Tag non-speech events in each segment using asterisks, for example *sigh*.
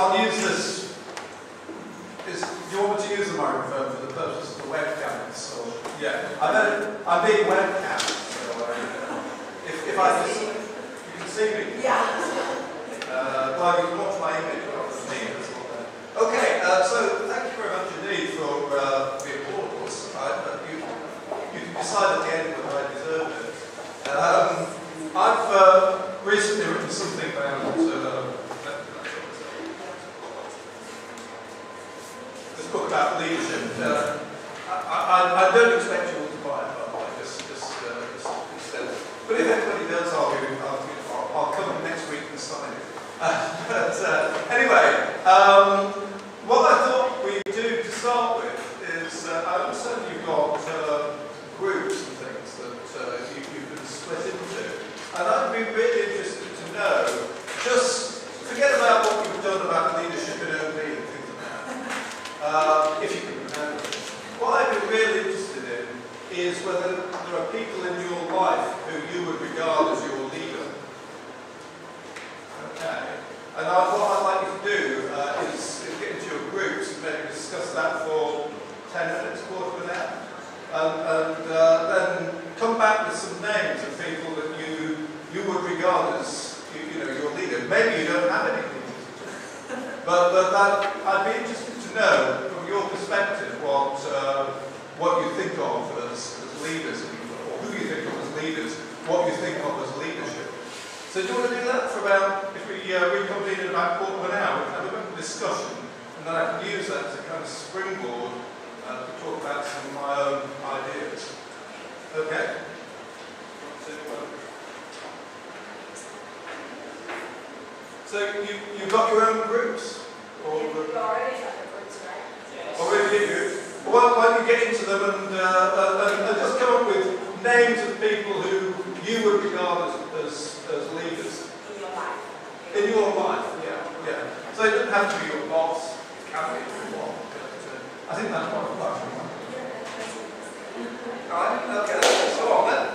I'll use this. Is, do you want me to use the microphone for the purpose of the webcam? So, yeah, I know I'm being webcam, so uh, if, if I just, you can see me. Yeah. Uh, well, you can watch my image, but not me. That's all. Okay, uh, so thank you very much indeed for uh, the applause. I, uh, you, you can decide at the end whether I deserve it. Um, I've uh, recently written something about this book about leadership. Uh, I, I, I don't expect you all to buy it, by the way, just, just, uh, just instead. But if anybody does, I'll, it- I'll, I'll, I'll come next week and sign it. *laughs* Uh, but anyway, um, what I thought we'd do to start with is, uh, I understand you've got uh, groups and things that uh, you, you can split into. And I'd be really interested to know, just forget about what you've done about leadership in OB and things like that, uh, if you can remember. What I'd be really interested in is whether there are people in your life who you would regard as your leader. Okay. And I, what I'd like you to do uh, is, get into your groups and maybe discuss that for 10 minutes, quarter of an hour. And, and uh, then come back with some names of people that you you would regard as you, you know your leader. Maybe you don't have any *laughs* but but that I'd be interested know from your perspective what uh, what you think of as, as leaders, or who you think of as leaders, what you think of as leadership. So do you want to do that for about, if we uh, reconvene in about a quarter of an hour, have a bit of discussion, and then I can use that as a kind of springboard uh, to talk about some of my own ideas. Okay? So, So you, you've got your own groups? Or, You already have the groups, right? Or you? Well, why don't you get into them and, uh, uh, and, and just come up with names of people who you would regard as, as, as leaders? In your life. In your life, yeah, yeah. So it doesn't have to be your boss, it can be if you want. But, uh, I think that's what I'm like. Alright, okay, let's on then.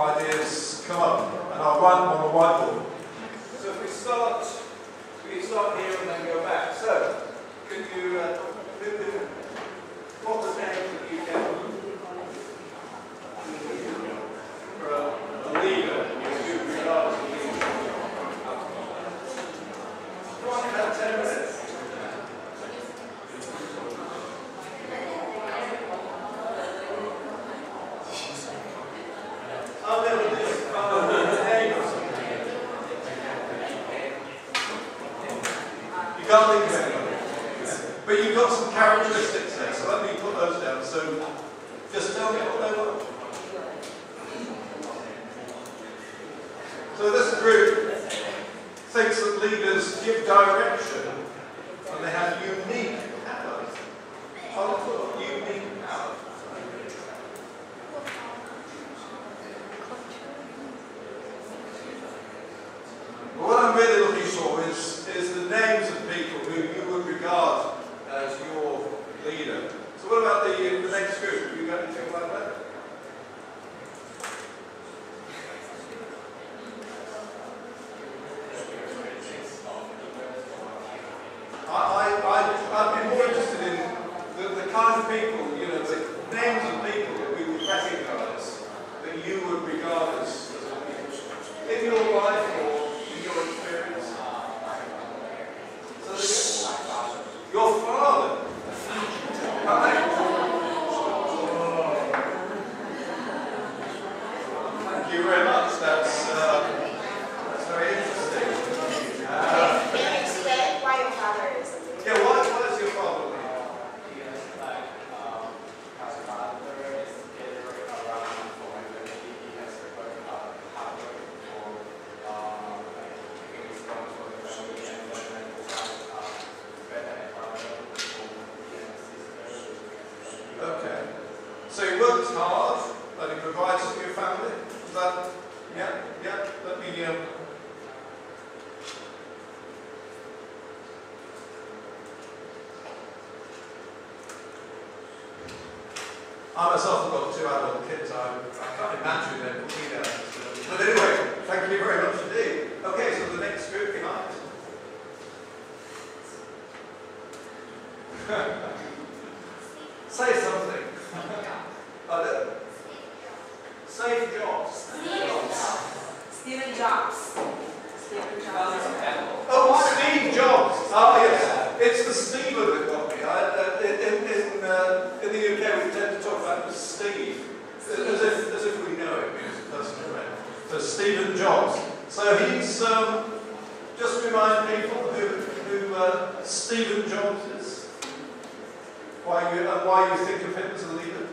ideas come up, and I'll write them on the whiteboard. So if we start, we start here and then go back. So, could you, uh, what was the name of the UK? characteristics there, so let me put those down. So just tell me what they were. So this group thinks that leaders give direction and they have unique powers. Unique I myself have got two adult kids. I, I can't imagine them put me. But anyway, thank you very much indeed. Okay, so the next group behind. *laughs* Say something. *laughs* Pardon? Safe jobs. Steve Jobs. Stephen Jobs. Stephen Jobs. Oh, Steve Jobs. Oh, yes. It's the Steve of it. Stephen Jobs. So he's um, just remind people who, who uh, Stephen Jobs is, why you, and uh, why you think of him as a leader.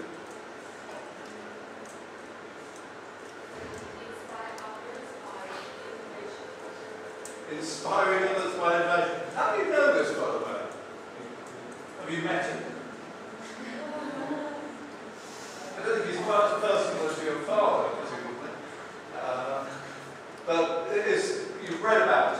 Inspiring others by innovation. How do you know this, by the way? Have you met him? But it's, you've read about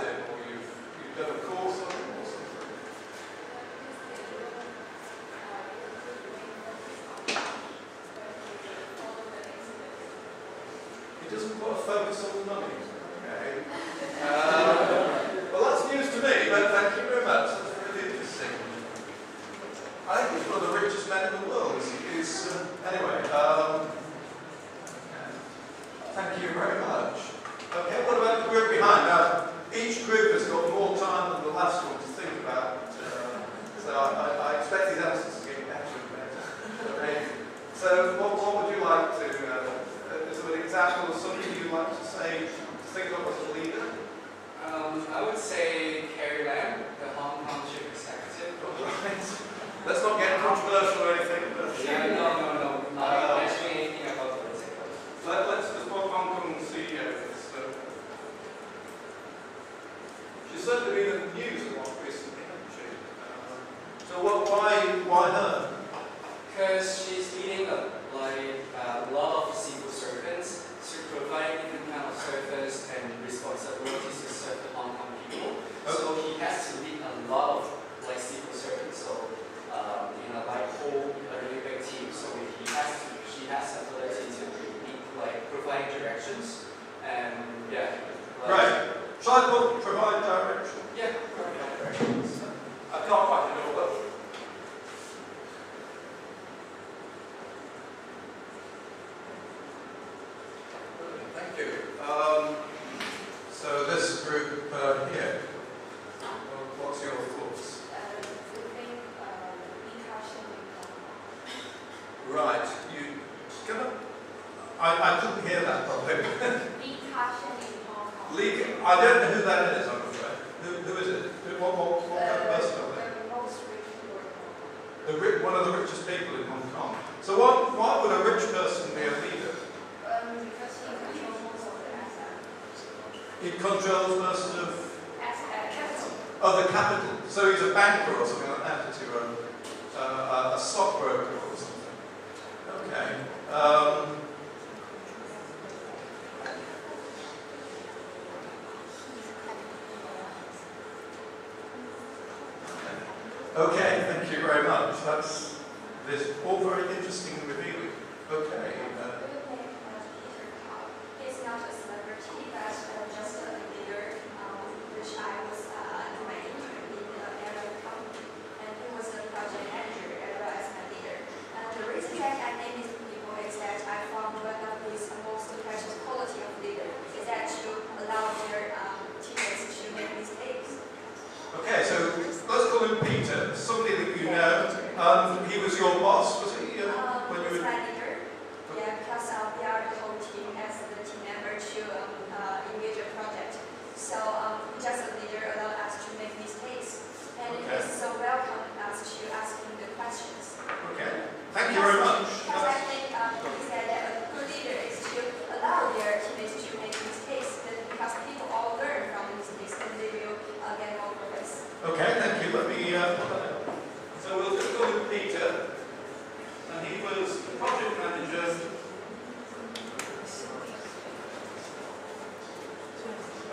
project managers,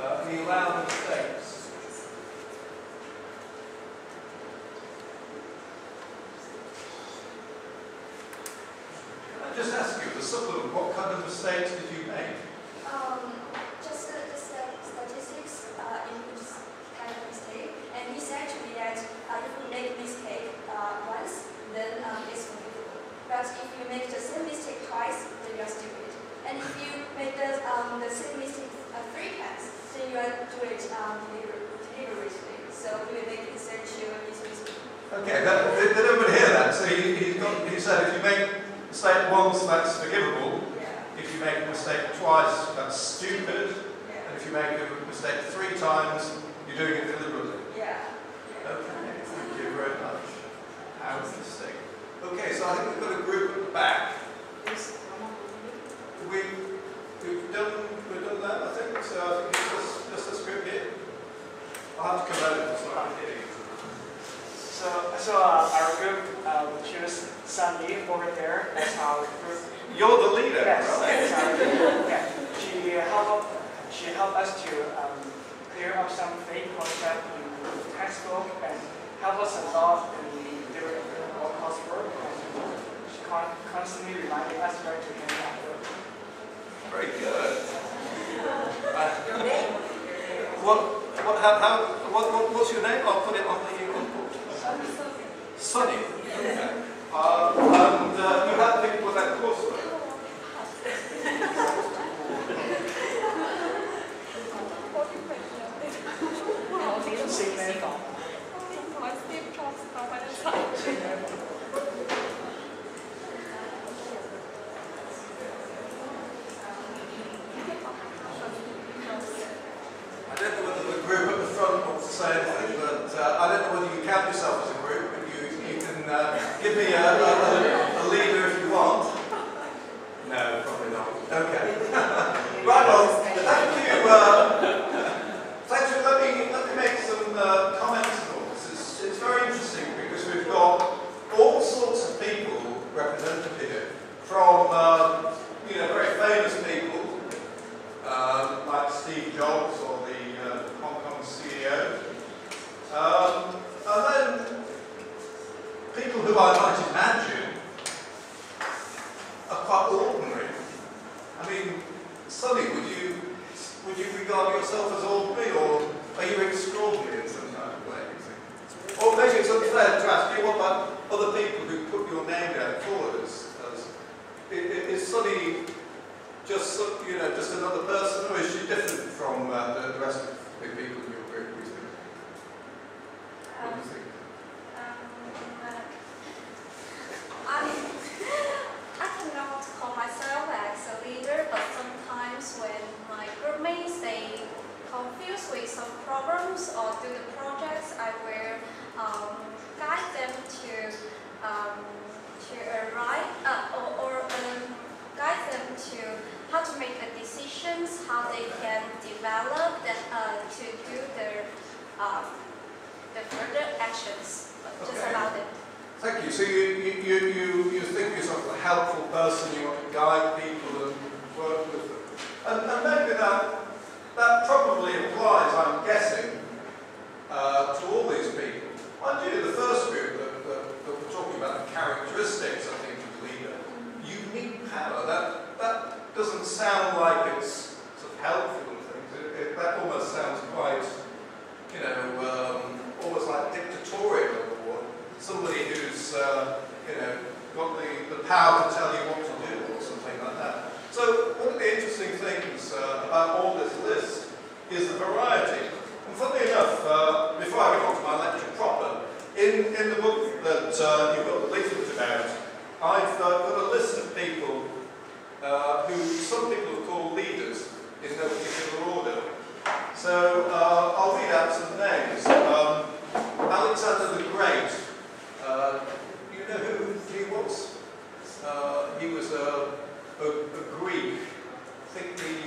uh, we allow mistakes. Can I just ask you, the a supplement, what kind of mistakes said if you make a mistake once, that's forgivable. Yeah. If you make a mistake twice, that's stupid. Yeah. And if you make a mistake three times, you're doing it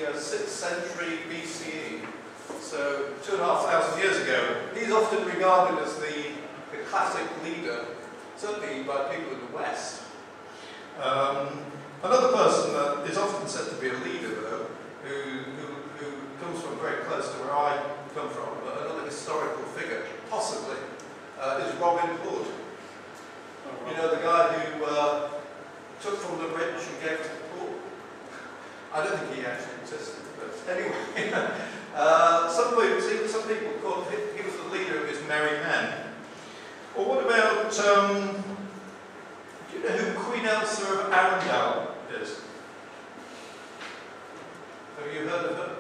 the uh, 6th century BCE, so two and a half thousand years ago. He's often regarded as the, the classic leader, certainly by people in the West. Um, another person that is often said to be a leader, though, who, who, who comes from very close to where I come from, but another historical figure, possibly, uh, is Robin Hood. You know, the guy who uh, took from the rich and gave to. I don't think he actually existed, but anyway. *laughs* uh, some, people, some people called him, he was the leader of his merry men. Or what about, um, do you know who Queen Elsa of Arendelle is? Have you heard of her?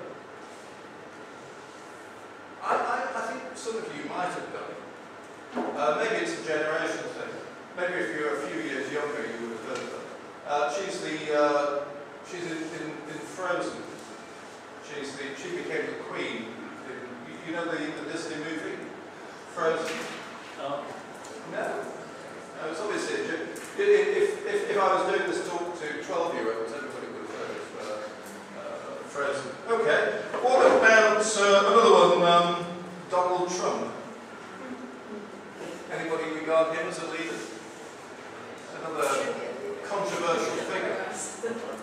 I, I, I think some of you might have done. Uh, maybe it's a generation thing. Maybe if you're a few years younger, you would have heard of her. Uh, she's the uh, she's in, in, in Frozen. She's the she became the queen. In, you- you know the, the Disney movie Frozen. Oh. No. No, it's obviously a joke. If, if, if, if I was doing this talk to 12 year olds, everybody would have heard of uh, uh, Frozen. Okay. What about uh, another one, um, Donald Trump? Anybody regard him as a leader? Another controversial figure. *laughs*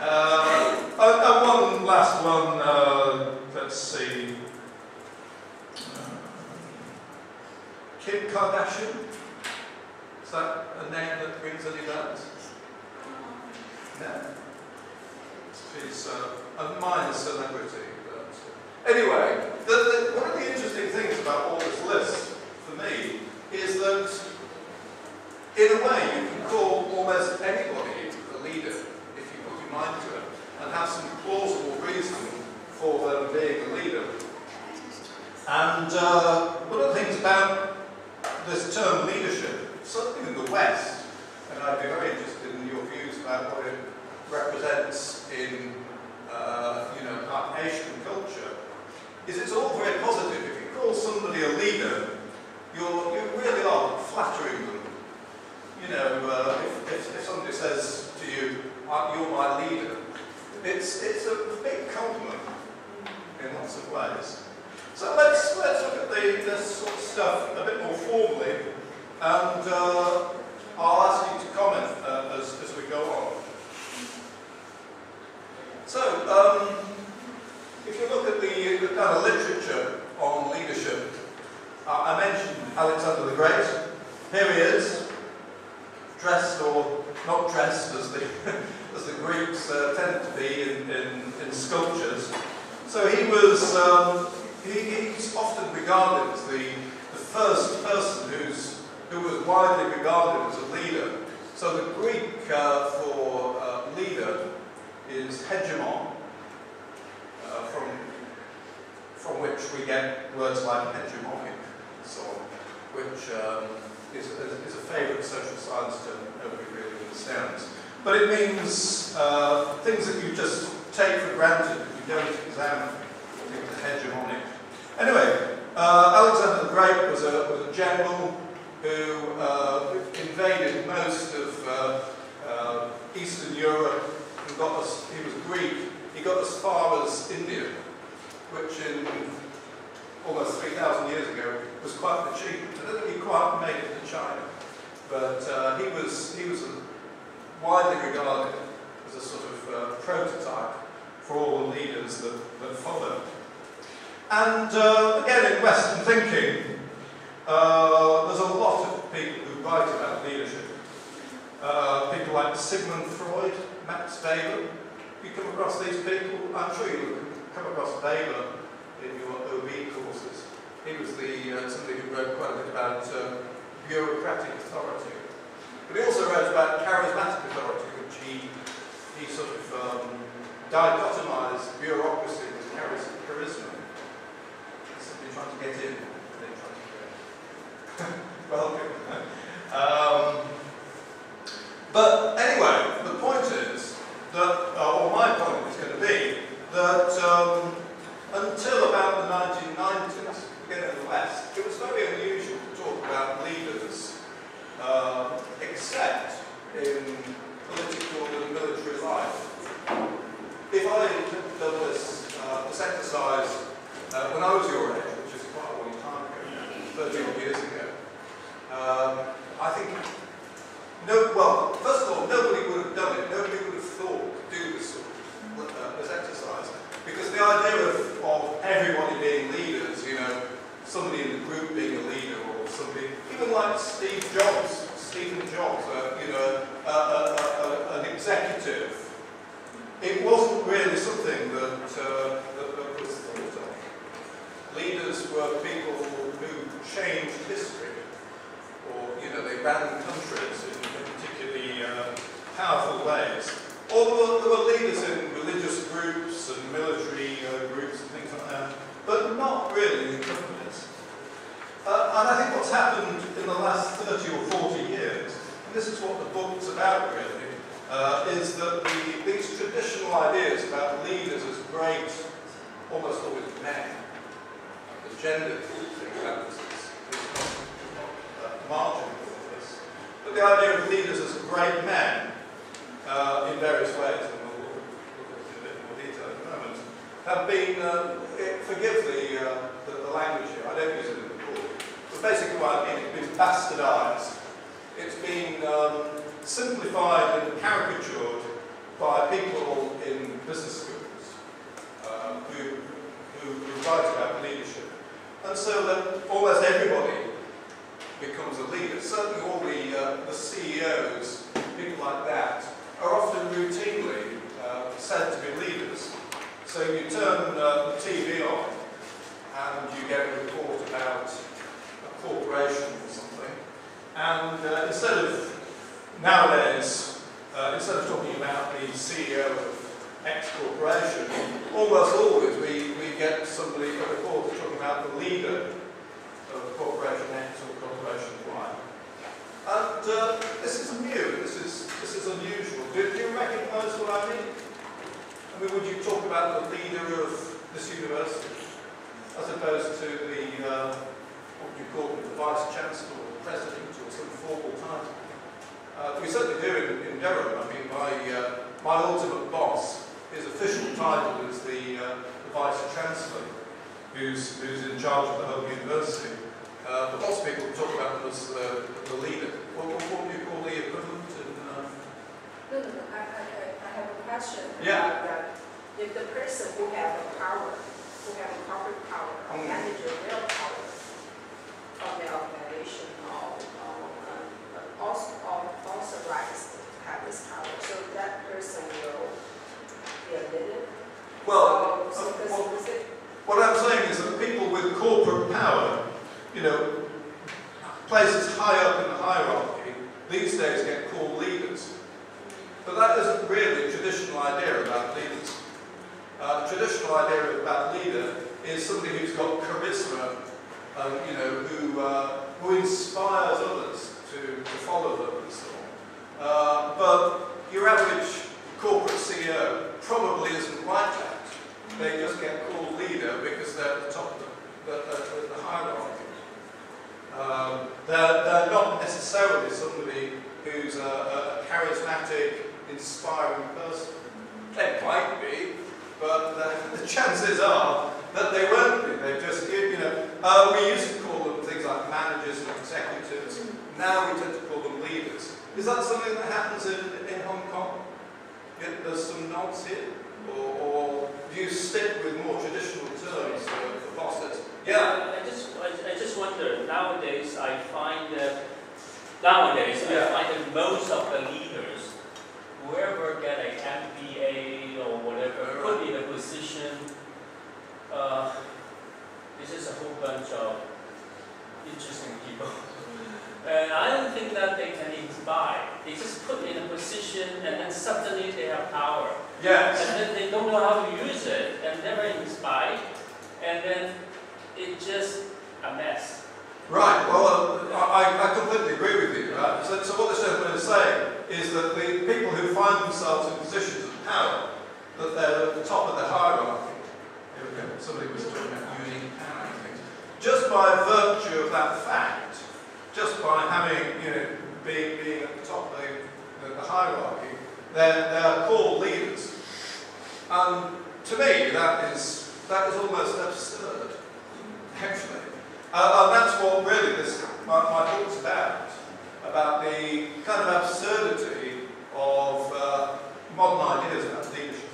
Uh, and, and one last one, uh, let's see. Uh, Kim Kardashian? Is that a name that rings any bells? No. She's uh, a minor celebrity. But anyway, the, the, one of the interesting things about all this list, for me, is that in a way you can call almost anybody a leader if you put your and have some plausible reason for them being a leader. And uh, one of the things about this term leadership, certainly in the West, and I'd be very interested in your views about what it represents in, uh, you know, Asian culture, is it's all very positive. If you call somebody a leader, that's what I mean. I mean, would you talk about the leader of this university as opposed to the, uh, what would you call it, the vice chancellor or president or some formal title? Uh, we certainly do in, in Durham. I mean, my, uh, my ultimate boss, his official title is the, uh, the vice chancellor, who's, who's in charge of the whole university. Uh, but lots of people talk about him as the leader. What, what, what would you call the equivalent? I, have a question. Yeah. If the person who have the power, who have the corporate power, mm. -hmm. manager, real power of the organization, all, all, uh, also, all, authorized to have this power, so that person will be admitted? Well, so uh, well what I'm saying is that people with corporate power, you know, places high up in the hierarchy, these days get called leaders. But that isn't really a traditional idea about leaders. Uh, traditional idea about leader is somebody who's got charisma, um, you know, who, uh, who inspires others to, to follow them and so on. Uh, but your average corporate CEO probably isn't like that. They just get called leader because they're at the top of the, the, the, the hierarchy. Um, they're, they're not necessarily somebody who's a, a charismatic, inspiring person. They might be, but the, the chances are that they won't be. They just, you know, uh, we used to call them things like managers and executives. Now we tend to call them leaders. Is that something that happens in, in Hong Kong? Yeah, there's some nods here? Or, or do you stick with more traditional terms for, for bosses? Yeah. I just, I, I just wonder, nowadays I find that, nowadays Yeah. I find that most of the leaders, whoever get a MBA or whatever, put in a position, uh, it's just a whole bunch of interesting people. *laughs* And I don't think that they can inspire. They just put in a position and then suddenly they have power. Yes. And then they don't know how to use it and never inspired. And then it's just a mess. Right, well, uh, I, I completely agree with you. Right? So, so what this gentleman is saying is that the people who find themselves in positions of power, that they're at the top of the hierarchy. Here we go, somebody was talking about using power things. Just by virtue of that fact, just by having, you know, being, being at the top of the, the, the hierarchy, they're, they're called leaders. And to me, that is, that is almost absurd, actually. Uh, and that's what really this, my, my book's about, about the kind of absurdity of uh, modern ideas about leadership.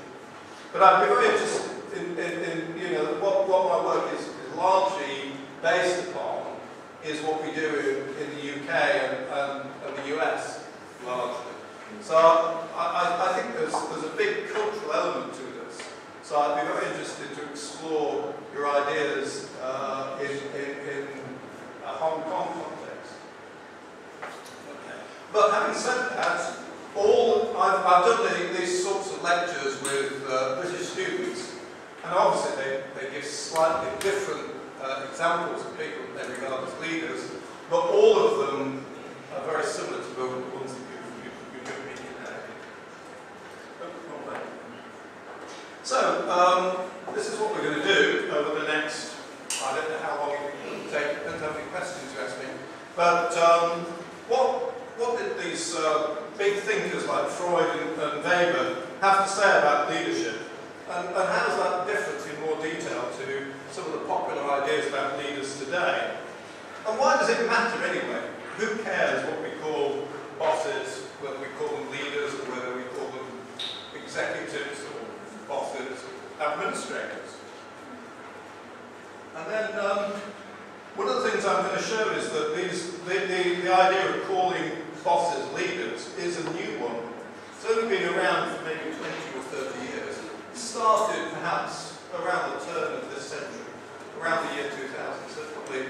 But I'd be very interested in, in, in you know, what, what my work is, is largely based upon is what we do in, in the UK and, and, and the US, largely. So I, I, think there's, there's a big cultural element to this. So I'd be very interested to explore your ideas uh, in, in, in a Hong Kong. But having said that, all I've, I've done the, these sorts of lectures with uh, British students, and obviously they, they give slightly different uh, examples of people that they regard as leaders, but all of them are very similar to the ones that you've, you've, given me today. So, um, this is what we're going to do over the next, I don't know how long it will take, depends how many questions you ask me. But um, what, what did these uh, big thinkers like Freud and, and Weber have to say about leadership? And, and how is that different in more detail to some of the popular ideas about leaders today? And why does it matter anyway? Who cares what we call bosses, whether we call them leaders or whether we call them executives or bosses, administrators? And then um, one of the things I'm going to show is that these, the, the, the idea of calling bosses leaders is a new one. It's only been around for maybe 20 or 30 years. It started perhaps around the turn of this century, around the year 2000, so probably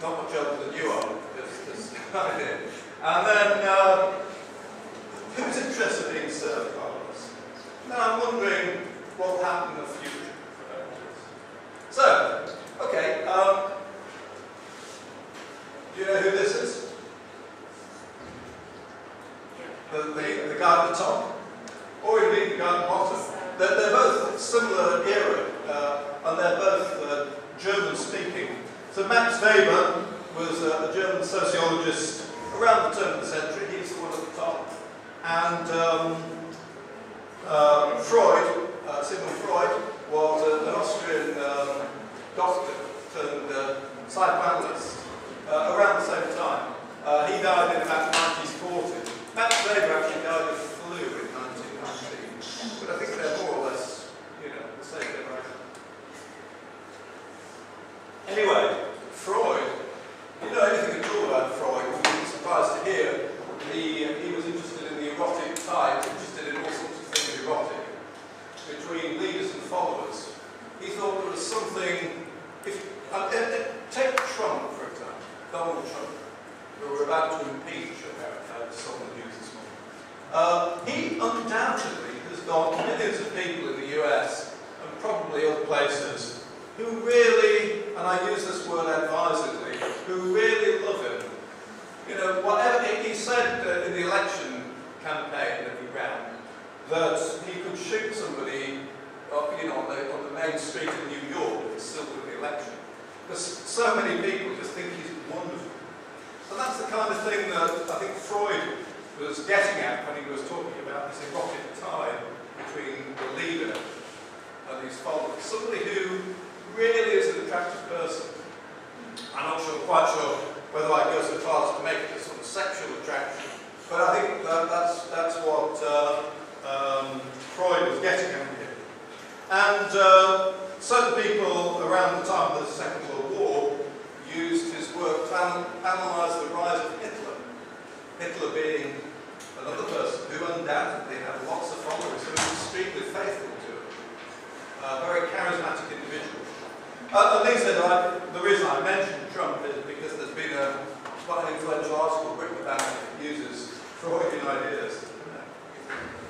not much older than you are, this, idea. And then, uh, who's interested in being served by this? Now I'm wondering I, the reason I mentioned Trump is because there's been a quite an influential article written about uses Freudian ideas.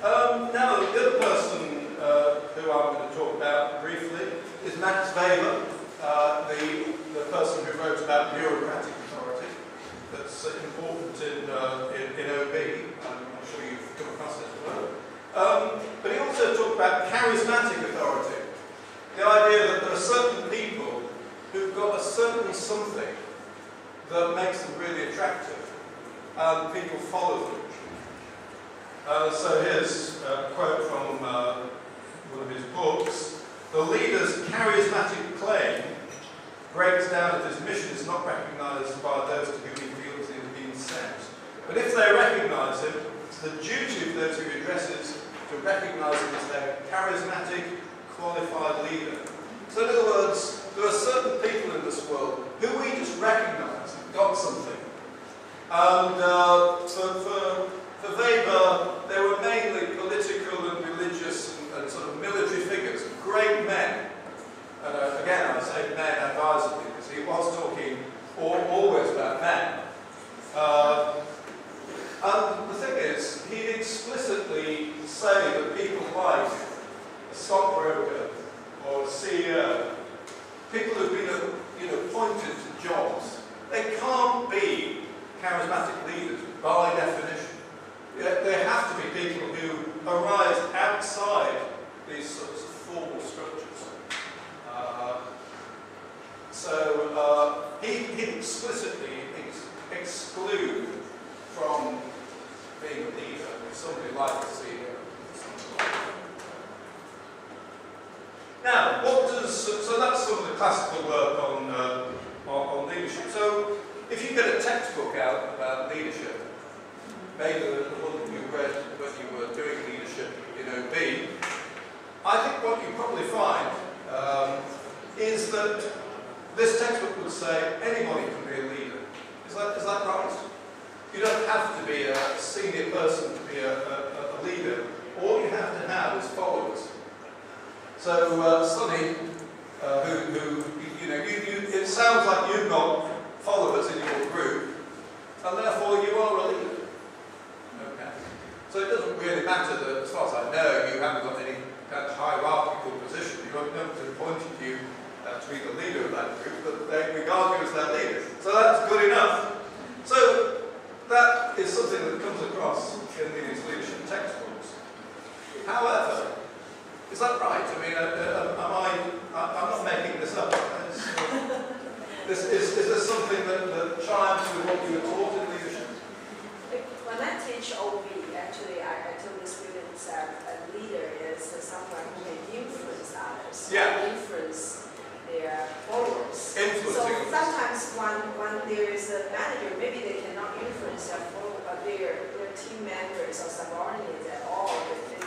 Um, now, the other person uh, who I'm going to talk about briefly is Max Weber, uh, the, the person who wrote about bureaucratic authority. That's important in, uh, in, in OB. I'm sure you've come across it well. Um, but he also talked about charismatic authority. The idea that there are certain people who've got a certain something that makes them really attractive, and people follow them. Uh, so here's a quote from uh, one of his books. The leader's charismatic claim breaks down if his mission is not recognised by those to whom he feels he has been sent. But if they recognise him, it's the duty of those who addresses to recognise him as their charismatic, qualified leader. So in other words, there are certain people in this world who we just recognise have got something. And uh, for, for, for Weber, they were mainly political and religious and, and sort of military figures, great men. And uh, again, I say men advisedly because he was talking all, always about men. Uh, and the thing is, he'd explicitly say that people like a stockbroker or a CEO, people who've been you know, appointed to jobs, they can't be charismatic leaders by definition. They have to be people who arise outside these sorts of formal structures. Uh, so uh, he, he explicitly ex exclude from being a leader somebody like a CEO. Now, what does, so that's some of the classical work on, uh, on, on, leadership. So, if you get a textbook out about leadership, maybe the, one that you read when you were doing leadership in OB, I think what you probably find um, is that this textbook would say anybody can be a leader. Is that, is that right? You don't have to be a senior person to be a, a, a leader. All you have to have is followers. So, uh, Sonny, uh, who, who, you know, you, you, it sounds like you've got followers in your group, and therefore you are a leader. Okay. So it doesn't really matter that, as far as I know, you haven't got any kind of hierarchical position. You haven't appointed you uh, to be the leader of that group, but they regard you as their leader. So that's good enough. So that is something that comes across in these leadership textbooks. However, is that right? I mean, uh, uh, am I, I'm not making this up. *laughs* this, is, is this something that, that chimes with what you were taught in leadership? When I teach OB, actually, I, I tell the students that a leader is someone who can influence others. Yeah. Influence their followers. Influencing. So sometimes when, when there is a manager, maybe they cannot influence their, follow, uh, their, their team members or subordinates at all. They,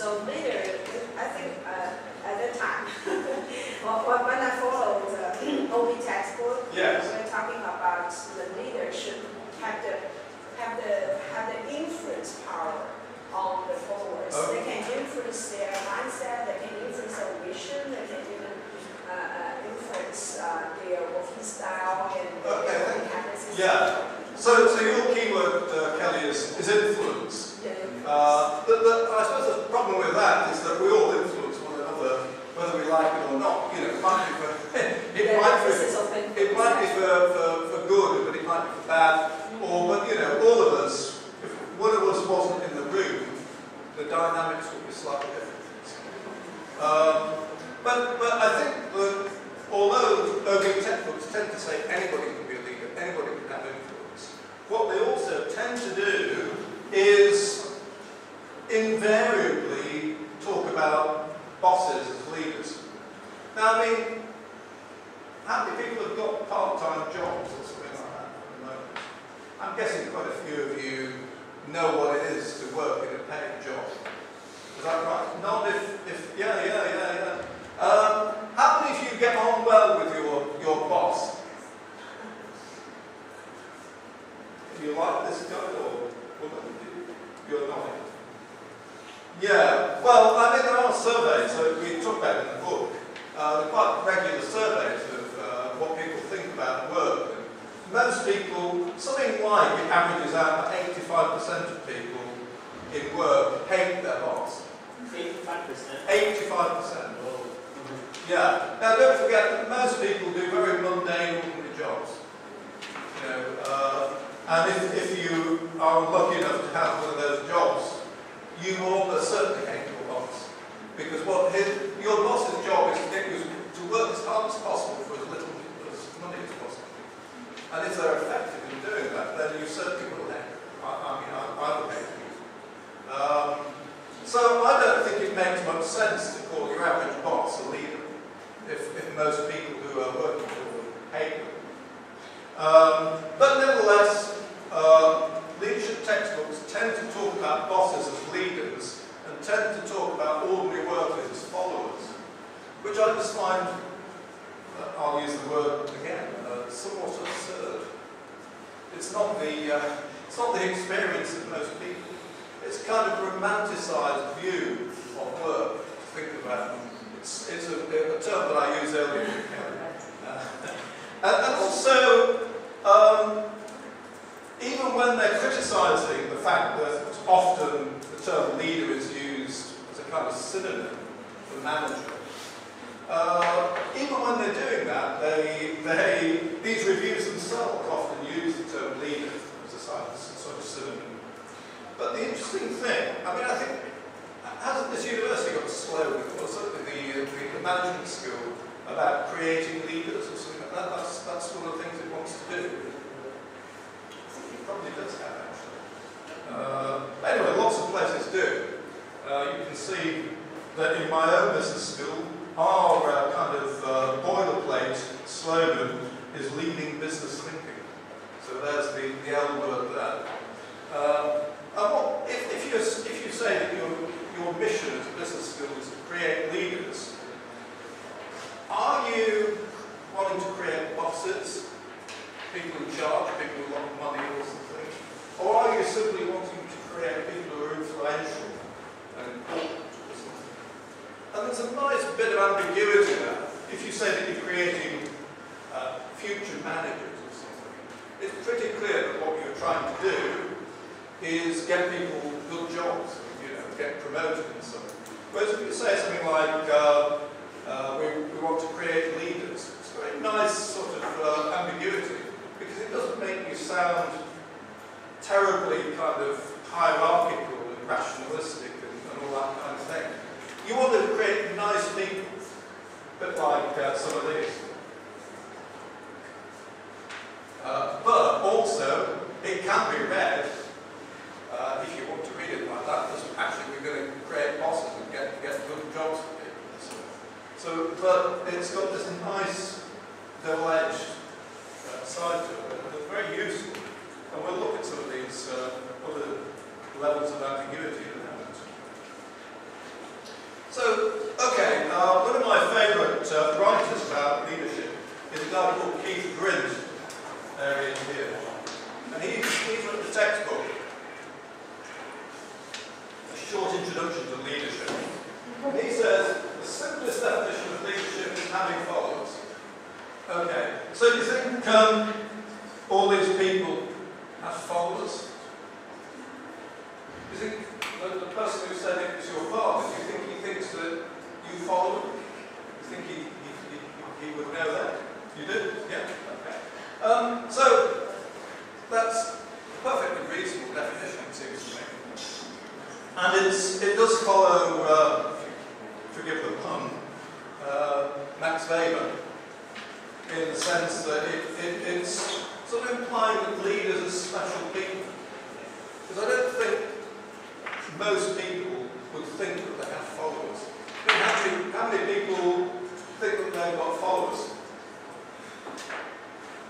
So later, I think uh, at that time, *laughs* when I followed the OB textbook, yes. we we're talking about the leader should have the have the have the influence power on the followers. Okay. They can influence their mindset. They can influence their vision. They can even uh, uh influence uh, their working style and okay. their habits. Yeah. So, so your keyword, uh, Kelly, is, is influence. Yeah. Uh, but, but, I suppose the problem with that is that we all influence one another, whether we like it or not. You know, it might be for, *laughs* it yeah, might it might be for, for, for, good, but it might be for bad. Mm. Or, but, you know, all of us, if one of us wasn't in the room, the dynamics would be slightly different. Um, but, but I think that although early textbooks tend to say anybody can be a leader, anybody can have influence, what they also tend to do is invariably talk about bosses as leaders. Now, I mean, how many people have got part-time jobs or something like that at the moment? I'm guessing quite a few of you know what it is to work in a paid job. Is that right? Not if, if yeah, yeah, yeah, yeah. Um, how many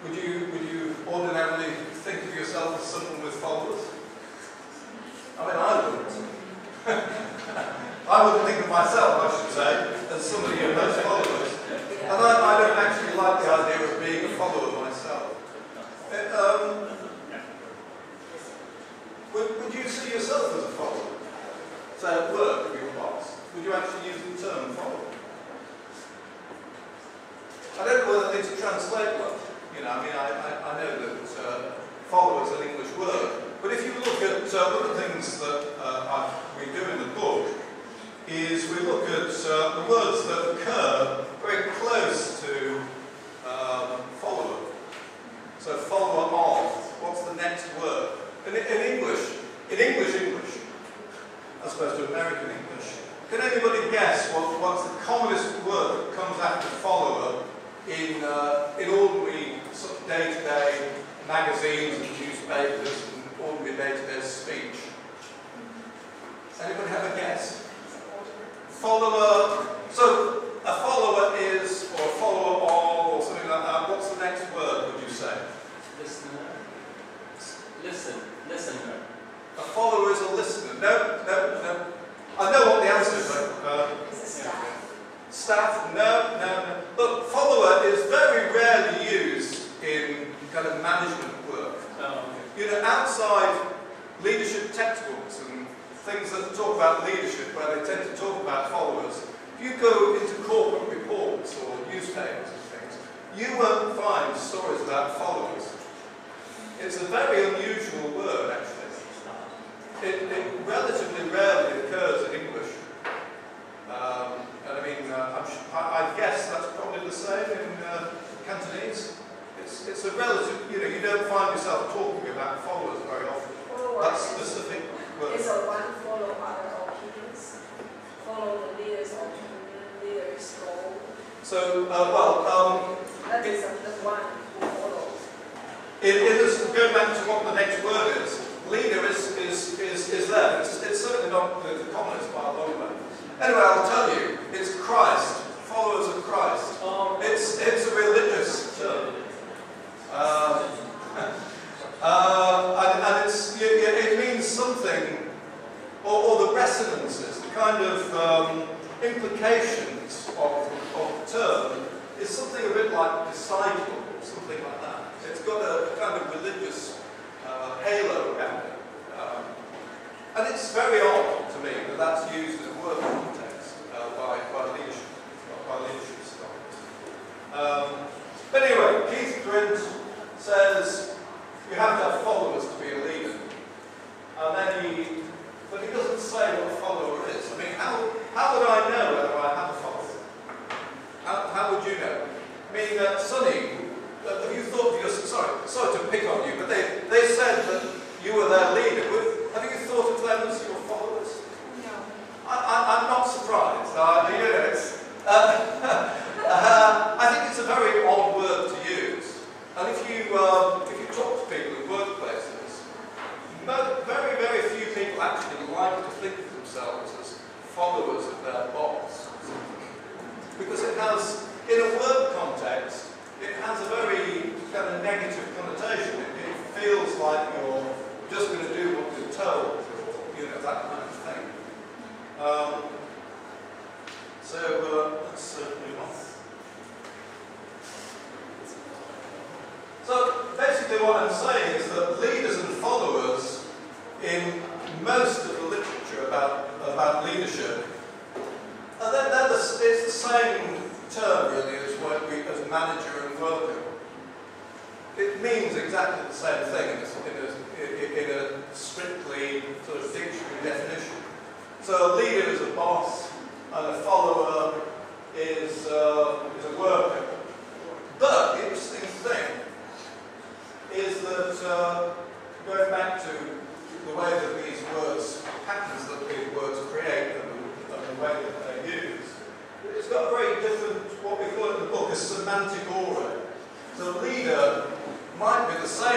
Would you, would you ordinarily think of yourself as someone with followers? I mean, I wouldn't. *laughs* I wouldn't think of myself, I should say, as somebody who has followers. And I, I don't actually like the idea of being a follower myself. Uh, um, would, would you see yourself as a follower? Say at work, of your boss? Would you actually use the term follower? I don't know whether it's a translate well. You know, I mean, I, I, I know that uh, follower is an English word, but if you look at uh, one of the things that uh, we do in the book is we look at uh, the words that occur very close to um, follower. So follower of, what's the next word? In, in English, in English English, as opposed to American English, can anybody guess what, what's the commonest word that comes after follower in, uh, in ordinary sort of day-to-day magazines and newspapers and ordinary day-to-day speech? Does Anybody have a guess? Follower. So a follower is, or a follower of, or something like that. What's the next word? Would you say? Listener. Listen. Listener. A follower is a listener. No, no, no. I know what the answer is. But, uh, It's staff. Staff, no, no, no. Look, follower is very rarely used in kind of management work. Oh, You know, outside leadership textbooks and things that talk about leadership, where they tend to talk about followers, if you go into corporate reports or newspapers and things, you won't find stories about followers. It's a very unusual word, actually. It, it relatively rarely occurs in English. Um, and I mean, uh, I guess that's probably the same in uh, Cantonese. It's, it's a relative, you know, you don't find yourself talking about followers very often. Follower That is- specific word. Is a one follow other opinions, follow the leader's opinion, leader's goal. So, uh, well, um, That is the one who follows. it, it is, going back to what the next word is, leader is, is, is, is there. It's, it's certainly not the, the commonest by a long way. Anyway, I'll tell you, it's Christ,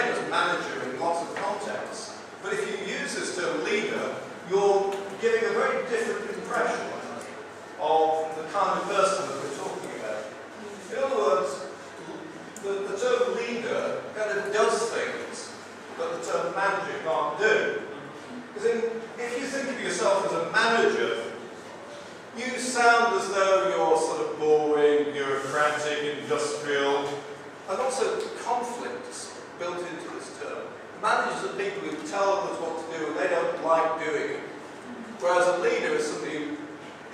as manager in lots of contexts, but if you use this term leader, you're giving a very different impression of the kind of person that we're talking about. In other words, the, the term leader kind of does things that the term manager can't do. Because if you think of yourself as a manager, you sound as though you're sort of boring, bureaucratic, industrial, and also conflicts built into this term. Managers are people who tell others what to do and they don't like doing it. Whereas a leader is somebody who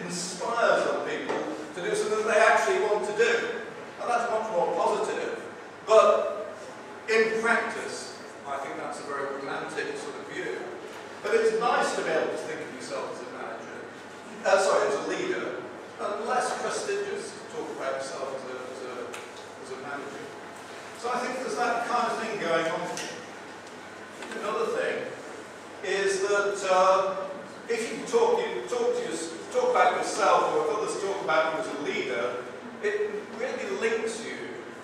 inspires other people to do something they actually want to do. And that's much more positive. But in practice, I think that's a very romantic sort of view. But it's nice to be able to think of yourself as a manager, uh, sorry, as a leader, and less prestigious to talk about yourself as a, as a, as a manager. So I think there's that kind of thing going on. Another thing is that uh, if you talk, you talk to your, talk about yourself, or if others talk about you as a leader, it really links you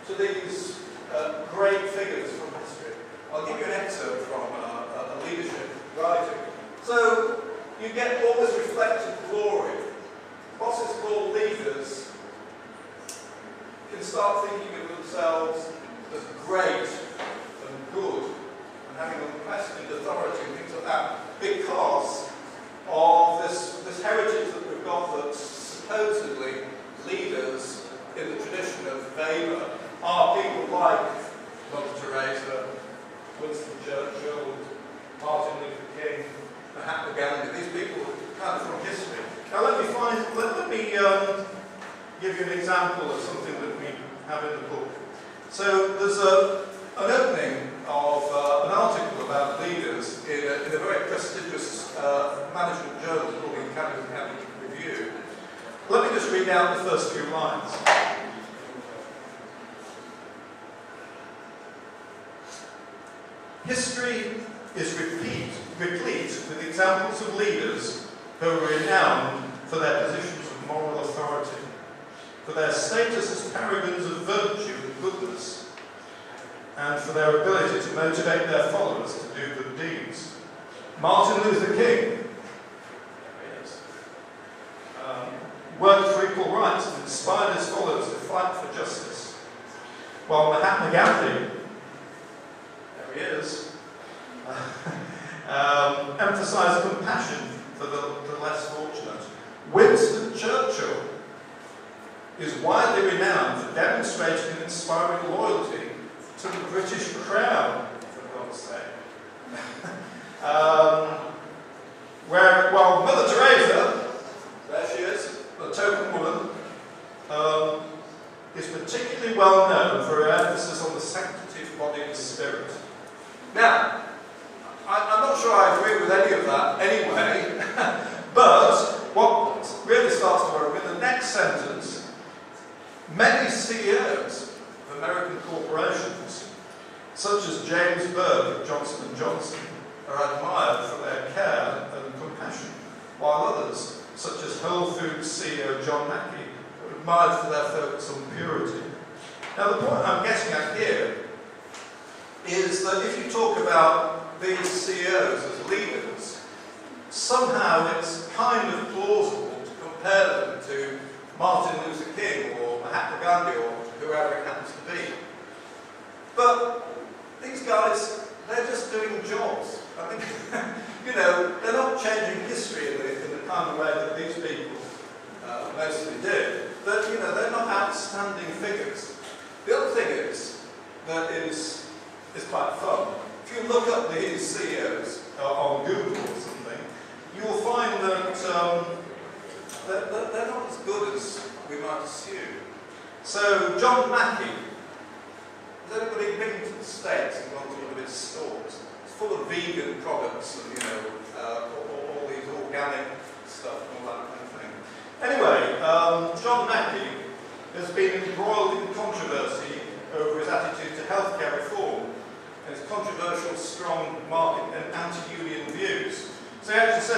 to these uh, great figures from history. I'll give you an excerpt from uh, a leadership writing. So you get all this reflected glory. Bosses called leaders can start thinking of themselves as great and good and having unquestioned authority and things like that because of this, this heritage that we've got that supposedly leaders in the tradition of Weber are people like Mother Teresa, Winston Churchill, Martin Luther King, Mahatma Gandhi. These people of from history. Now let me find, let, let me um, give you an example of something that we have in the book. So there's a, an opening of uh, an article about leaders in a, in a very prestigious uh, management journal called the Academy Academy Review. Let me just read out the first few lines. History is replete, replete with examples of leaders who are renowned for their positions of moral authority, for their status as paragons of virtue goodness, and for their ability to motivate their followers to do good deeds. Martin Luther King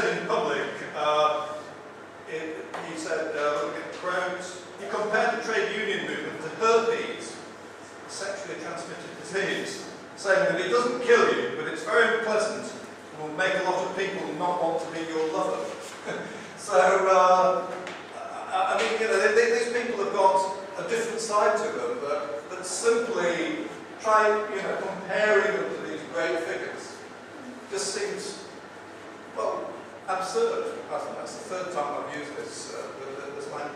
said in public, uh, it, he said, uh, look at quote, compared the trade union movement to herpes, a sexually transmitted disease, saying that it doesn't kill you, but it's very unpleasant and will make a lot of people not want to be your lover. *laughs* so, uh, I mean, you know, they, they, these people have got a different side to them that, that simply try, you know, comparing them to these great figures just seems, well, absurd. That's the third time I've used this, uh, this language.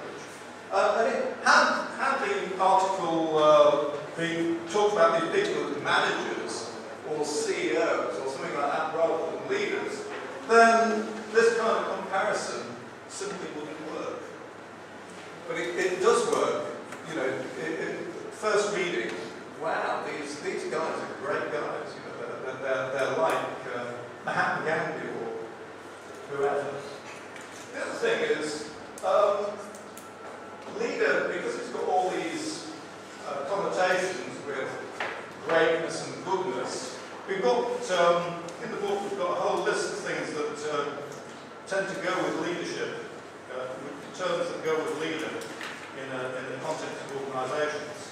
Uh, and it, had, had the article uh, been talked about these people as managers or CEOs or something like that rather than leaders, then this kind of comparison simply wouldn't work. But it, it does work. You know, it, it, first reading, wow, these, these guys are great guys. You know, they're, they're, they're like uh, Mahatma Gandhi or whoever. The other thing is, um, leader, because it's got all these uh, connotations with greatness and goodness, we've got, um, in the book, we've got a whole list of things that uh, tend to go with leadership, uh, terms that go with leader in, a, in the context of organisations.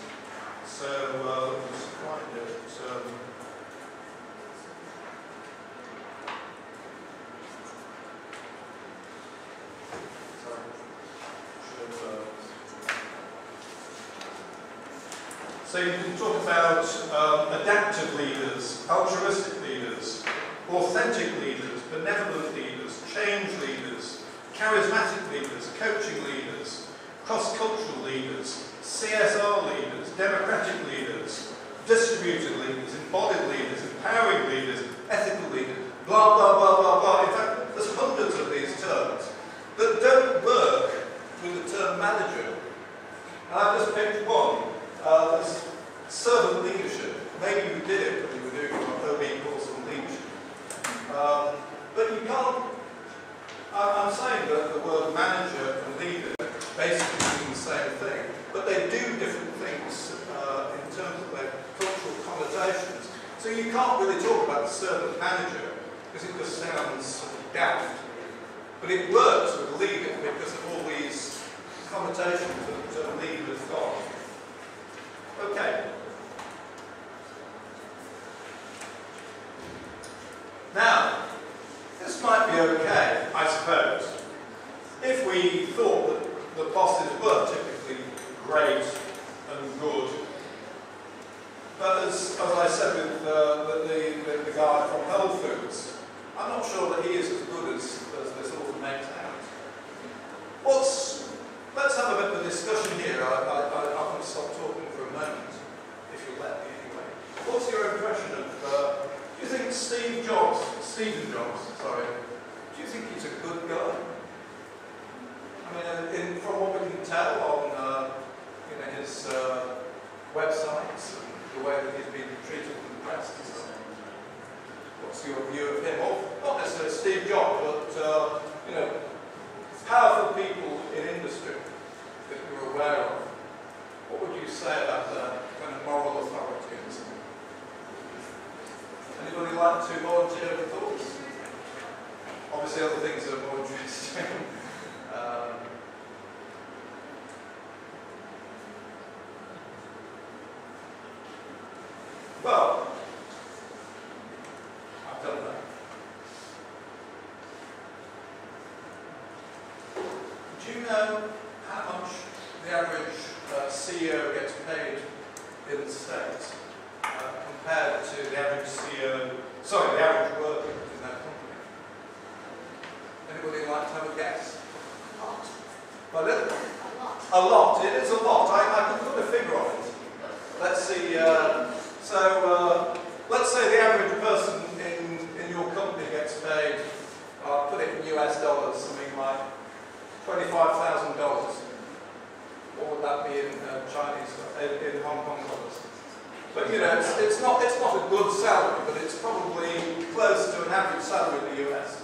So, uh, let's find it. Um, So you can talk about um, adaptive leaders, altruistic leaders, authentic leaders, benevolent leaders, change leaders, charismatic leaders, coaching leaders, cross-cultural leaders, CSR leaders, democratic leaders, distributed leaders, embodied leaders, empowering leaders, ethical leaders, blah, blah, blah, blah, blah. In fact, there's hundreds of these terms that don't work with the term manager. And I've just picked one. Uh, there's servant leadership. Maybe you did it when you were doing your OB course on leadership. Um, but you can't, I'm saying that the word manager and leader basically mean the same thing, but they do different things uh, in terms of their cultural connotations. So you can't really talk about the servant manager because it just sounds daft. But it works with leader because of all these connotations that uh, leader has got. Okay. Now, this might be okay, I suppose, if we thought that the bosses were typically great and good. But as, as I said with uh, the, the, the guy from Whole Foods, I'm not sure that he is as good as, as this all makes out. What's, let's have a bit of a discussion here. I, I, I, I'm going to stop talking for a moment, if you'll let me anyway. What's your impression of, uh, do you think Steve Jobs, Stephen Jobs, sorry, do you think he's a good guy? I mean, uh, in, from what we can tell on uh, you know, his uh, websites the way that he's been treated in the press and. What's your view of him? Not necessarily Steve Jobs, but uh, you know, powerful people in industry that you're aware of. What would you say about the kind of moral authority so? Anybody like to volunteer with thoughts? Obviously, other things are more interesting. *laughs* um, well, I've done that. Do you know how much the average uh, CEO gets paid in the States uh, compared to the average CEO, sorry, the average worker in that company? Anybody like to have a guess? Well, it, a lot. It is a lot. I, I can put a figure on it. Let's see. Uh, so, uh, let's say the average person in, in your company gets paid, I'll put it in US dollars, something like $25,000. What would that be in uh, Chinese, in, in Hong Kong dollars? But you know, it's, it's, not, it's not a good salary, but it's probably close to an average salary in the US.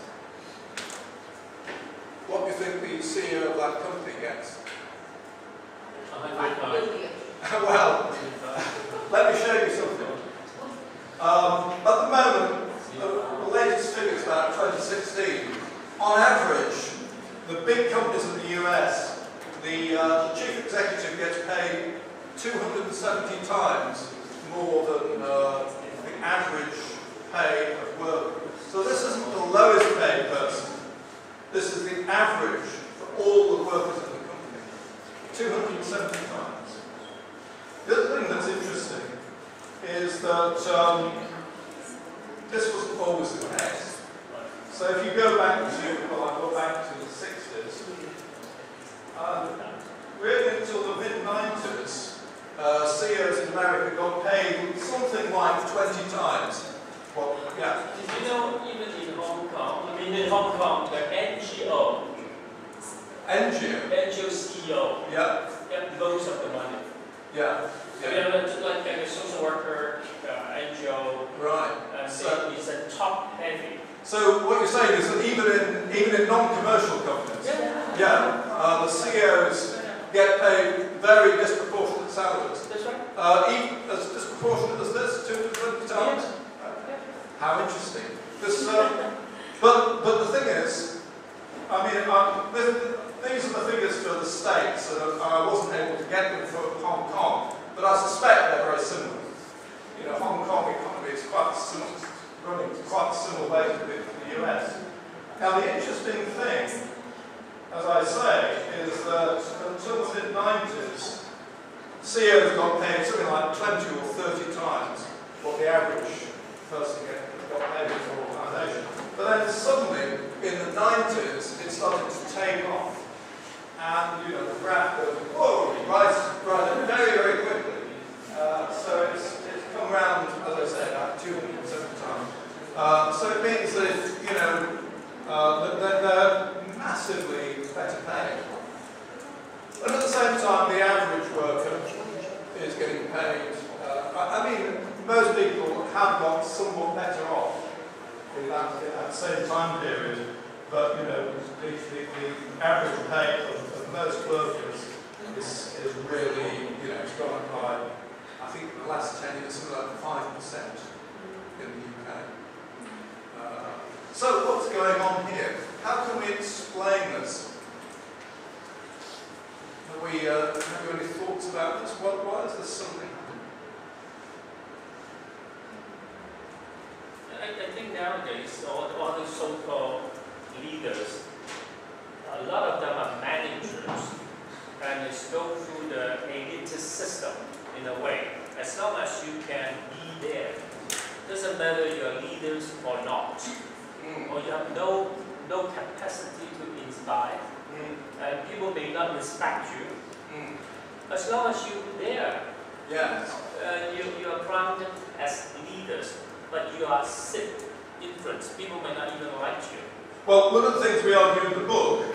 What do you think the CEO of that company gets? *laughs* well, let me show you something. Um, at the moment, the, the latest figures about 2016, on average, the big companies in the US, the, uh, the chief executive gets paid 270 times more than uh, the average pay of workers. So this isn't the lowest paid person. This is the average for all the workers in the company. 270 times. The other thing that's interesting is that um, this wasn't always the case. So if you go back to, well, I go back to the 60s, um, really until the mid-90s, uh, CEOs in America got paid something like 20 times. Well, yeah. Did you know even in Hong Kong, I mean in Hong Kong, the NGO, NGO. NGO CEO, Yeah, get most of the money. yeah, So you yeah. have a, like a social worker, uh, NGO, Right. So- so it's a top heavy. So what you're saying is that even in even in non-commercial companies, yeah, uh, the CEOs get paid very disproportionate salaries. That's right. Uh, even as disproportionate as this, 220 times. How interesting. This, uh, but but the thing is, I mean, um, this, these are the figures for the states, and I wasn't able to get them for Hong Kong, but I suspect they're very similar. You know, Hong Kong economy is quite similar, running quite a similar way to the, US. Now, the interesting thing, as I say, is that until the mid 90s, CEOs got paid something like 20 or 30 times what the average person got paid in an organisation. But then suddenly, in the 90s, it started to take off. And, you know, the graph goes, whoa, rises, rises very, very quickly. Uh, so it's, it's come around, as I said, about 270 times. Uh, so it means that, you know, uh, that they're massively better paid. And at the same time, the average worker is getting paid. Uh, I, mean, most people have got somewhat better off in that, in that same time period, but you know, the, the, the average pay of, of most workers is, is really, you know, it's gone by, I think in the last 10 years, something like 5% in the UK. Uh, so what's going on here? How can we explain this? Have we, uh, have you any thoughts about this? Why, why is this something? I, I think nowadays, all, all the so-called leaders, a lot of them are managers, and it's go through the elitist system in a way. As long as you can be there, doesn't matter you're leaders or not, or you have no no capacity to inspire, and people may not respect you. As long as you're there, Yes. uh, you, you are grounded as leaders, but you are sick influence. People may not even like you. Well, one of the things we argue in the book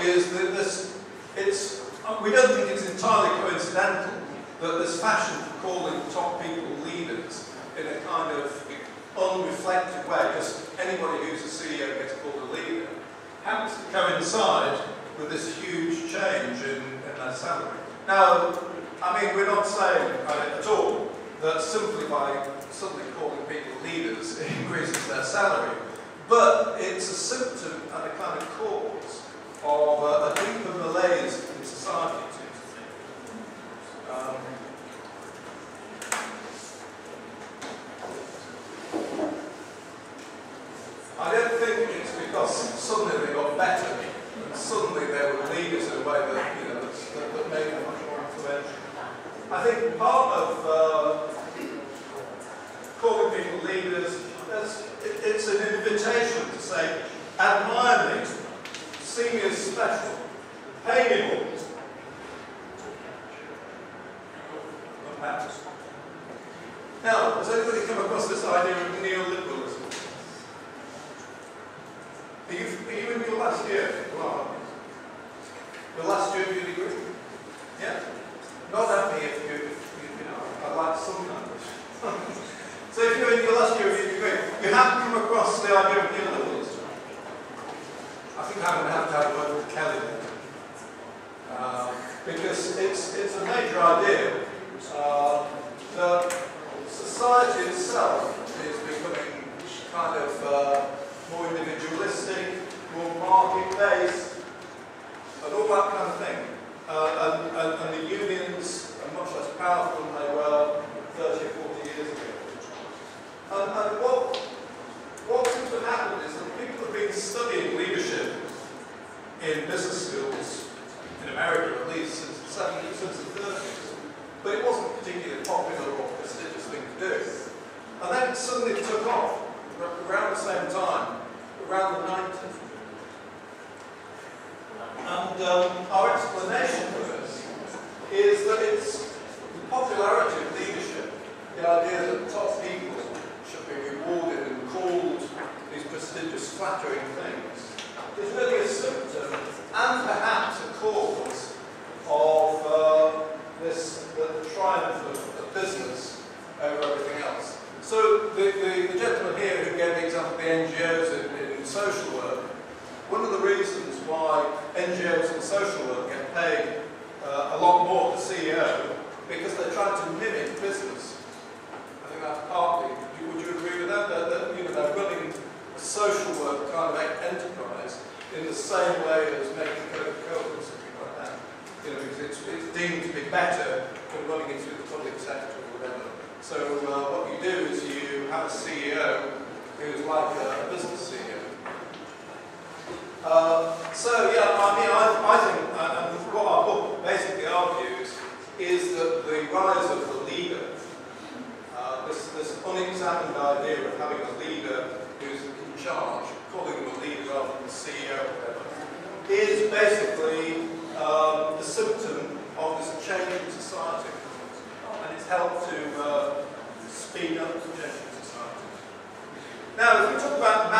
is that this, it's, uh, we don't think it's entirely coincidental that this fashion for calling top people leaders in a kind of unreflective way, because anybody who's a CEO gets called a leader, happens to coincide with this huge change in, in their salary. Now, I mean, we're not saying uh, at all that simply by suddenly calling people leaders it *laughs* increases their salary, but it's a symptom and a kind of cause of uh, a deeper malaise in society. Um, I don't think it's because suddenly they got better and suddenly they were leaders in a way that, you know, that's, that, that made them much more influential. I think part of uh, calling people leaders, it, it's an invitation to say, admire me, see me as special, pay me more. Matters? Now, has anybody come across this idea of neoliberalism? Are you, are you in your last year? Well, your last year of your degree? Yeah. Not at me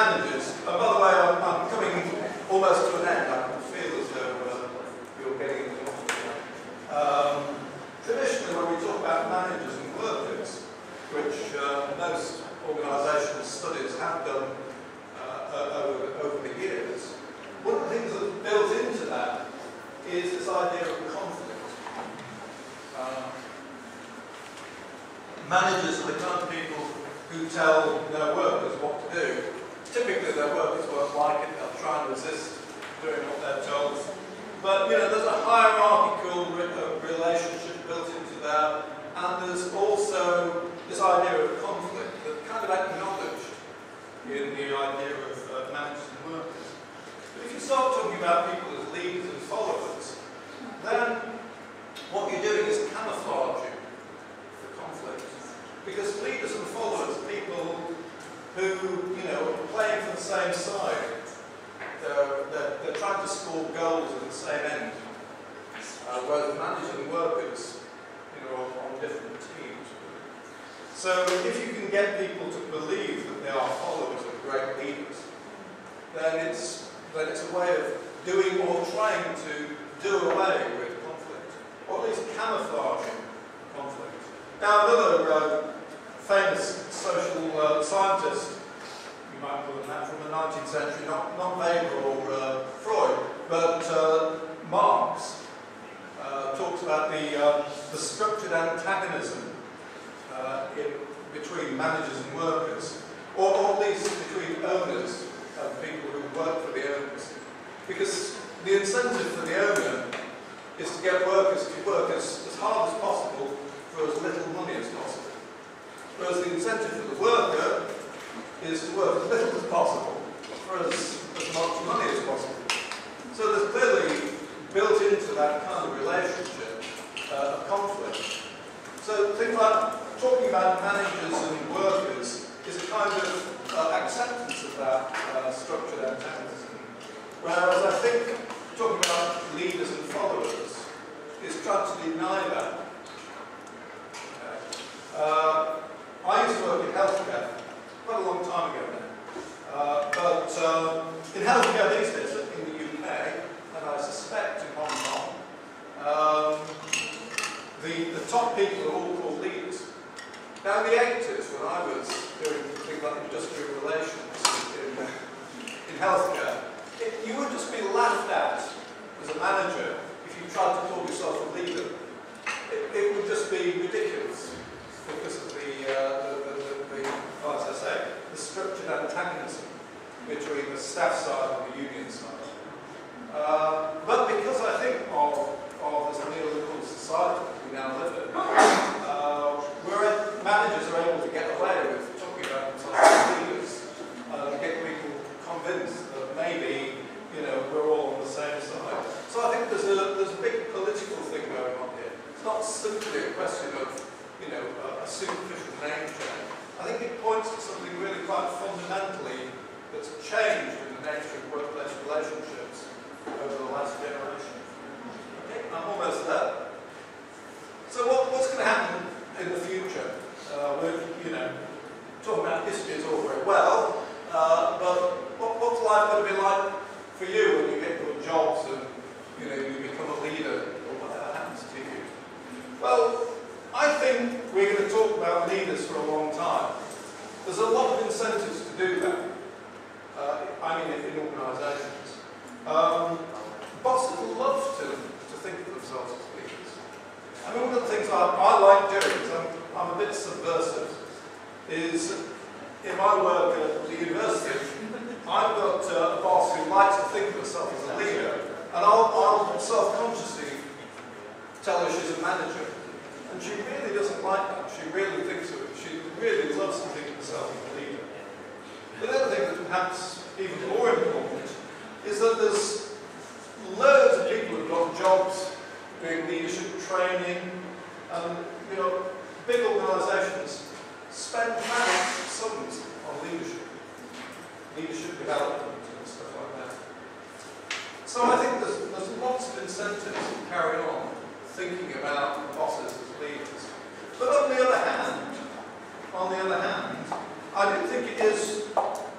talk is trying leadership development and stuff like that. So I think there's, there's lots of incentives to carry on thinking about bosses as leaders. But on the other hand, on the other hand, I do think it is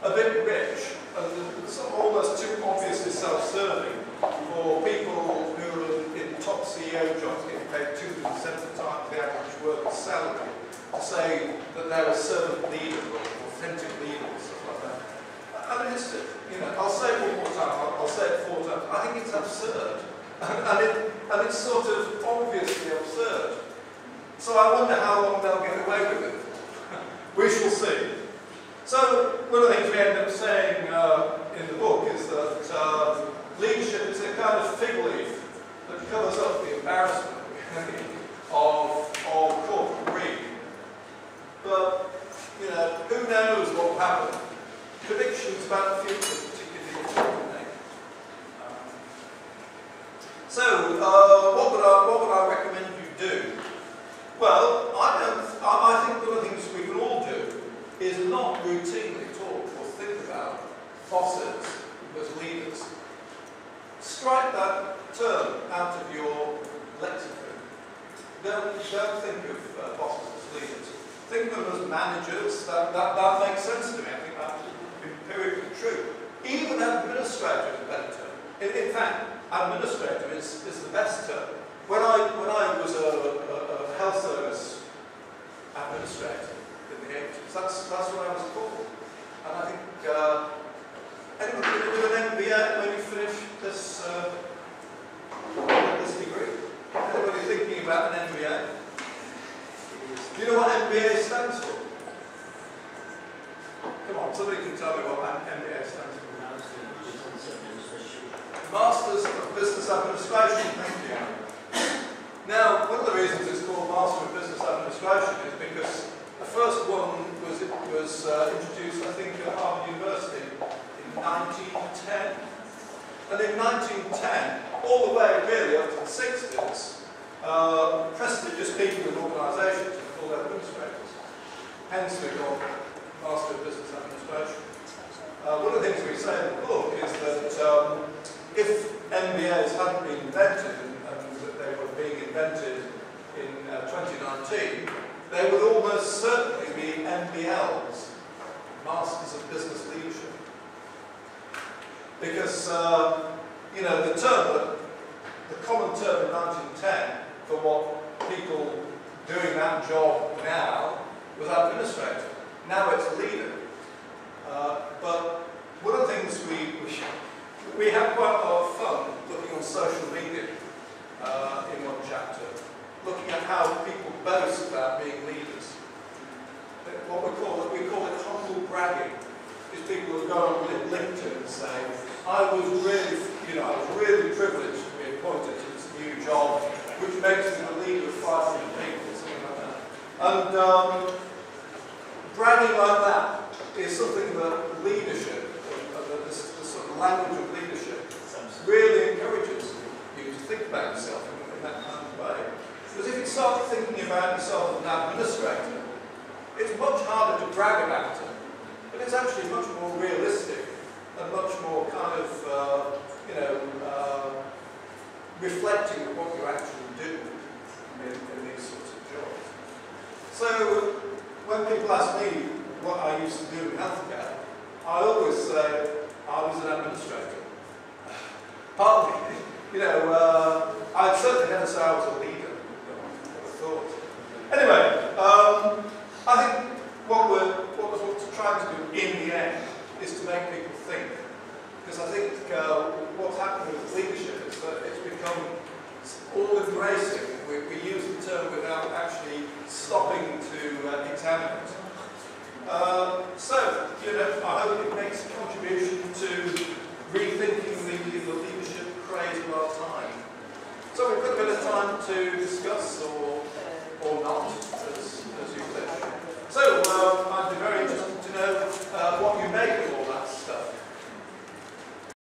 a bit rich and it's almost too obviously self-serving for people who are in top CEO jobs getting paid 2% times the average worker's salary to say that they're a servant leader or an authentic leader or stuff like that. You know, I'll say it one more time, I'll, I'll say it four times. I think it's absurd. *laughs* and, it, and it's sort of obviously absurd. So I wonder how long they'll get away with it. *laughs* we shall see. So one of the things we end up saying uh, in the book is that uh, leadership is a kind of fig leaf that covers up the embarrassment *laughs* of, of corporate greed. But, you know, who knows what will happen? Predictions about the future particularly difficult So, uh, what, would I, what would I recommend you do? Well, I, don't, I, I think one of the things we can all do is not routinely talk or think about bosses as leaders. Strike that term out of your lexicon. Don't, don't think of uh, bosses as leaders. Think of them as managers. That, that, that makes sense to me. I think that's empirically true. Even administrator is a better. In, in fact, administrator is, is the best term. When I, when I was a, a, a health service administrator in the 80s, that's, that's what I was called. And I think, uh, anybody with an MBA when you finish this, uh, this degree? Anybody thinking about an MBA? Do you know what MBA stands for? Come on, somebody can tell me what MBA stands for. Masters of Business Administration, thank you. Now, one of the reasons it's called Master of Business Administration is because the first one was, was uh, introduced, I think, at Harvard University in 1910. And in 1910, all the way really up to the 60s, uh, prestigious people in organisations were called administrators. Hence got Master of Business Administration. Uh, one of the things we say in the book is that um, if MBAs hadn't been invented and, that they were being invented in uh, 2019, they would almost certainly be MBLs, Masters of Business Leadership. Because, uh, you know, the term, the common term in 1910 for what people doing that job now was administrator. Now it's a leader. Uh, but one of the things we, we we have quite a lot of fun looking on social media uh, in one chapter, looking at how people boast about being leaders. What we call it, we call it humble bragging. These people who go on LinkedIn and say, I was really, you know, I was really privileged to be appointed to this new job, which makes me a leader of 500 people, something like that. And um, bragging like that is something that leadership, the sort of language of leadership, really encourages you to think about yourself in, in that kind of way. Because if you start thinking about yourself as an administrator, it's much harder to brag about it, but it's actually much more realistic and much more kind of, uh, you know, uh, reflecting on what you actually do in, in these sorts of jobs. So people ask me what I used to do in healthcare, I always say I was an administrator. Partly, *laughs* you know, uh, I'd certainly never say I was a leader. Anyway, um, I think what we're, what we're trying to do in the end is to make people think. Because I think uh, what's happened with leadership is that it's become all embracing. We, we use the term without actually stopping to uh, examine it. Uh, so, you know, I hope it makes a contribution to rethinking the, the leadership craze of our time. So we've got a bit of time to discuss or, or not, as, as you wish. So, um, I'd be very interested to know uh, what you make of all that stuff.